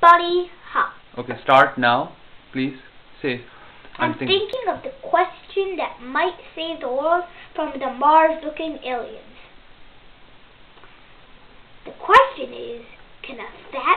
Buddy Hop. Okay, start now. Please say. I'm, think thinking of the question that might save the world from the Mars-looking aliens. The question is, can a fat